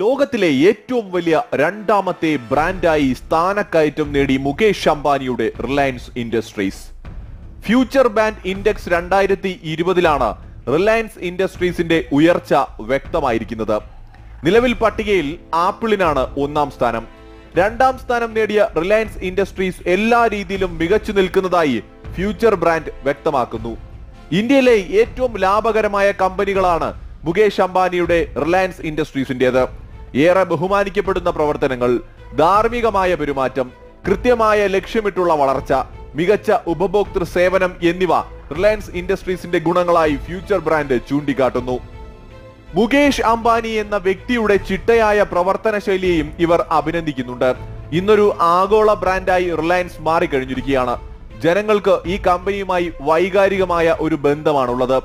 ലോകത്തിലെ ഏറ്റവും വലിയ രണ്ടാമത്തെ ബ്രാൻഡായി സ്ഥാനക്കയറ്റം നേടി മുകേഷ് അംബാനിയുടെ Reliance Industries. Future brand index രണ്ടായിരത്തി ഇരുപതിലാണ് റിലയൻസ് ഇൻഡസ്ട്രീസിന്റെ ഉയർച്ച വ്യക്തമായിരിക്കുന്നത്. നിലവിൽ പട്ടികയിൽ ആപ്പിളിനാണ് ഒന്നാം സ്ഥാനം. രണ്ടാം സ്ഥാനം നേടിയ റിലയൻസ് ഇൻഡസ്ട്രീസ് എല്ലാ രീതിയിലും മികച്ചു നിൽക്കുന്നതായി ഫ്യൂച്ചർ ബ്രാൻഡ് വ്യക്തമാക്കുന്നു. ഇന്ത്യയിലെ ഏറ്റവും ലാഭകരമായ കമ്പനികളാണ് മുകേഷ് അംബാനിയുടെ റിലയൻസ് ഇൻഡസ്ട്രീസിന്റേത്. ഏറെ ബഹുമാനിക്കപ്പെടുന്ന പ്രവർത്തനങ്ങൾ ധാർമ്മികമായ പെരുമാറ്റം കൃത്യമായ ലക്ഷ്യമിട്ടുള്ള വളർച്ച മികച്ച ഉപഭോക്തൃ സേവനം എന്നിവ റിലയൻസ് ഇൻഡസ്ട്രീസിന്റെ ഗുണങ്ങളായി ഫ്യൂച്ചർ ബ്രാൻഡ് ചൂണ്ടിക്കാട്ടുന്നു. മുകേഷ് അംബാനി എന്ന വ്യക്തിയുടെ ചിട്ടയായ പ്രവർത്തന ശൈലിയെയും ഇവർ അഭിനന്ദിക്കുന്നുണ്ട്. ഇന്നൊരു ആഗോള ബ്രാൻഡായി റിലയൻസ് മാറിക്കഴിഞ്ഞിരിക്കുകയാണ്. ജനങ്ങൾക്ക് ഈ കമ്പനിയുമായി വൈകാരികമായ ഒരു ബന്ധമാണുള്ളത്.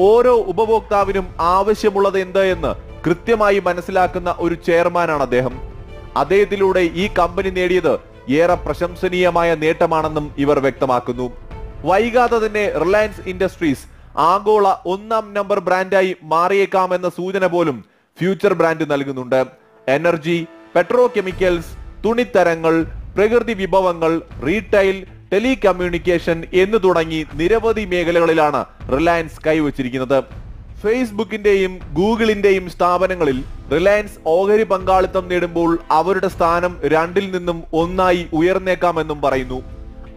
ഓരോ ഉപഭോക്താവിനും ആവശ്യമുള്ളത് എന്ത് എന്ന് കൃത്യമായി മനസ്സിലാക്കുന്ന ഒരു ചെയർമാനാണ് അദ്ദേഹം. അദ്ദേഹത്തിലൂടെ ഈ കമ്പനി നേടിയത് ഏറെ പ്രശംസനീയമായ നേട്ടമാണെന്നും ഇവർ വ്യക്തമാക്കുന്നു. വൈകാതെ തന്നെ റിലയൻസ് ഇൻഡസ്ട്രീസ് ആഗോള ഒന്നാം നമ്പർ ബ്രാൻഡായി മാറിയേക്കാമെന്ന സൂചന പോലും ഫ്യൂച്ചർ ബ്രാൻഡ് നൽകുന്നുണ്ട്. എനർജി പെട്രോ കെമിക്കൽസ് തുണിത്തരങ്ങൾ പ്രകൃതി വിഭവങ്ങൾ റീറ്റെയിൽ ടെലികമ്മ്യൂണിക്കേഷൻ എന്ന് തുടങ്ങി നിരവധി മേഖലകളിലാണ് റിലയൻസ് കൈവച്ചിരിക്കുന്നത്. ഫേസ്ബുക്കിന്റെയും ഗൂഗിളിന്റെയും സ്ഥാപനങ്ങളിൽ റിലയൻസ് ഓഹരി പങ്കാളിത്തം നേടുമ്പോൾ അവരുടെ സ്ഥാനം രണ്ടിൽ നിന്നും ഒന്നായി ഉയർന്നേക്കാമെന്നും പറയുന്നു.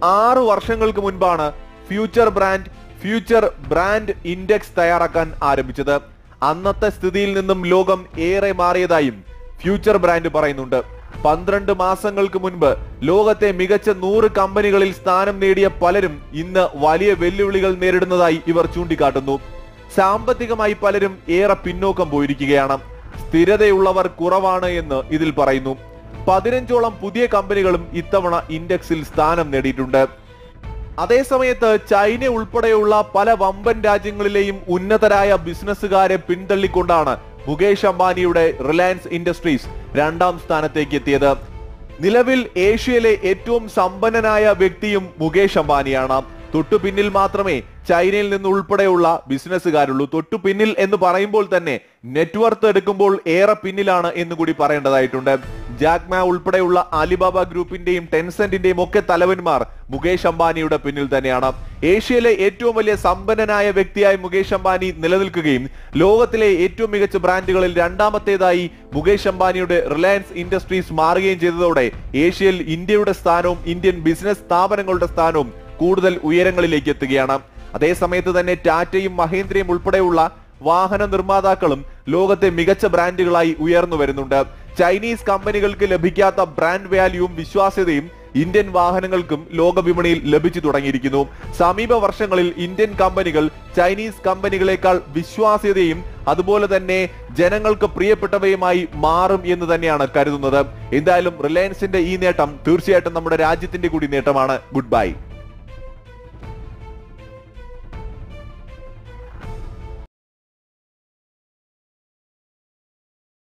ആറ് വർഷങ്ങൾക്ക് മുൻപാണ് future brand future brand index തയ്യാറാക്കാൻ ആരംഭിച്ചത്. അന്നത്തെ സ്ഥിതിയിൽ നിന്നും ലോകം ഏറെ മാറിയതായും ഫ്യൂച്ചർ ബ്രാൻഡ് പറയുന്നുണ്ട്. പന്ത്രണ്ട് മാസങ്ങൾക്ക് മുൻപ് ലോകത്തെ മികച്ച നൂറ് കമ്പനികളിൽ സ്ഥാനം നേടിയ പലരും ഇന്ന് വലിയ വെല്ലുവിളികൾ നേരിടുന്നതായി ഇവർ ചൂണ്ടിക്കാട്ടുന്നു. സാമ്പത്തികമായി പലരും ഏറെ പിന്നോക്കം പോയിരിക്കുകയാണ്. സ്ഥിരതയുള്ളവർ കുറവാണ് എന്ന് ഇതിൽ പറയുന്നു. പതിനഞ്ചോളം പുതിയ കമ്പനികളും ഇത്തവണ ഇൻഡെക്സിൽ സ്ഥാനം നേടിയിട്ടുണ്ട്. അതേസമയത്ത് ചൈന ഉൾപ്പെടെയുള്ള പല വമ്പൻ രാജ്യങ്ങളിലെയും ഉന്നതരായ ബിസിനസ്സുകാരെ പിന്തള്ളിക്കൊണ്ടാണ് മുകേഷ് അംബാനിയുടെ റിലയൻസ് ഇൻഡസ്ട്രീസ് രണ്ടാം സ്ഥാനത്തേക്ക് എത്തിയത്. നിലവിൽ ഏഷ്യയിലെ ഏറ്റവും സമ്പന്നനായ വ്യക്തിയും മുകേഷ് അംബാനിയാണ്. തൊട്ടു പിന്നിൽ മാത്രമേ ചൈനയിൽ നിന്ന് ഉൾപ്പെടെയുള്ള ബിസിനസ്സുകാരുള്ളൂ. തൊട്ടു പിന്നിൽ എന്ന് പറയുമ്പോൾ തന്നെ നെറ്റ്വർത്ത് എടുക്കുമ്പോൾ ഏറെ പിന്നിലാണ് എന്ന് കൂടി പറയേണ്ടതായിട്ടുണ്ട്. ജാക്മ ഉൾപ്പെടെയുള്ള അലിബാബ ഗ്രൂപ്പിന്റെയും ടെൻസെന്റിന്റെയും ഒക്കെ തലവന്മാർ മുകേഷ് അംബാനിയുടെ പിന്നിൽ തന്നെയാണ്. ഏഷ്യയിലെ ഏറ്റവും വലിയ സമ്പന്നനായ വ്യക്തിയായി മുകേഷ് അംബാനി നിലനിൽക്കുകയും ലോകത്തിലെ ഏറ്റവും മികച്ച ബ്രാൻഡുകളിൽ രണ്ടാമത്തേതായി മുകേഷ് അംബാനിയുടെ റിലയൻസ് ഇൻഡസ്ട്രീസ് മാറുകയും ചെയ്തതോടെ ഏഷ്യയിൽ ഇന്ത്യയുടെ സ്ഥാനവും ഇന്ത്യൻ ബിസിനസ് സ്ഥാപനങ്ങളുടെ സ്ഥാനവും കൂടുതൽ ഉയരങ്ങളിലേക്ക് എത്തുകയാണ്. അതേസമയത്ത് തന്നെ ടാറ്റയും മഹേന്ദ്രയും ഉൾപ്പെടെയുള്ള വാഹന നിർമ്മാതാക്കളും ലോകത്തെ മികച്ച ബ്രാൻഡുകളായി ഉയർന്നു വരുന്നുണ്ട്. ചൈനീസ് കമ്പനികൾക്ക് ലഭിക്കാത്ത ബ്രാൻഡ് വാല്യൂവും വിശ്വാസ്യതയും ഇന്ത്യൻ വാഹനങ്ങൾക്കും ലോകവിപണിയിൽ ലഭിച്ചു തുടങ്ങിയിരിക്കുന്നു. സമീപ വർഷങ്ങളിൽ ഇന്ത്യൻ കമ്പനികൾ ചൈനീസ് കമ്പനികളെക്കാൾ വിശ്വാസ്യതയും അതുപോലെ തന്നെ ജനങ്ങൾക്ക് പ്രിയപ്പെട്ടവയുമായി മാറും എന്ന് തന്നെയാണ് കരുതുന്നത്. എന്തായാലും റിലയൻസിന്റെ ഈ നേട്ടം തീർച്ചയായിട്ടും നമ്മുടെ രാജ്യത്തിന്റെ കൂടി നേട്ടമാണ്. Good bye